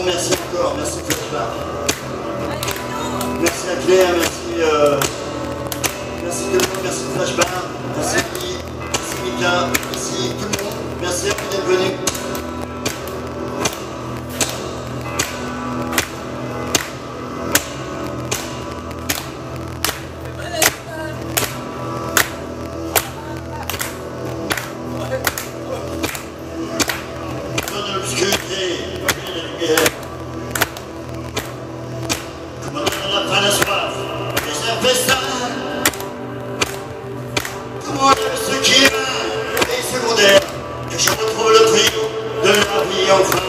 Merci encore, merci Flashbar. Merci à Claire, merci, euh, merci monde, merci Flashbar, merci Guy, merci Mika, merci tout le monde, merci à vous d'être venus. Comme on et un festin. Comment ce qui est et secondaire, que je retrouve le trio de la vie enfin.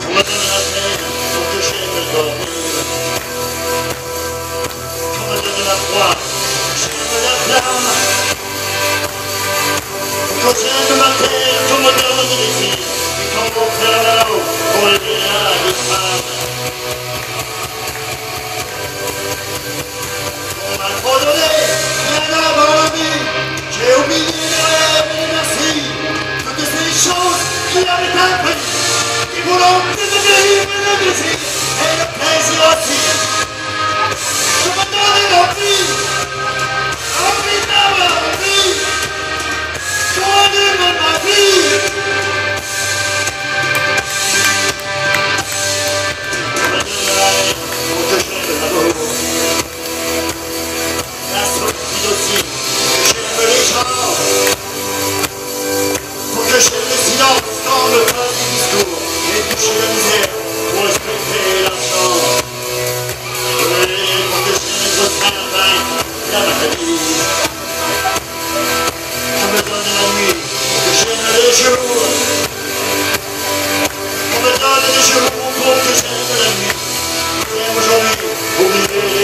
Donne la peine pour que j'aime dormir. Me donne la foi, j'aime la flamme. J'aime ma terre, qu'on me donne des désirs, et quand mon là-haut, le femmes. On Thank you.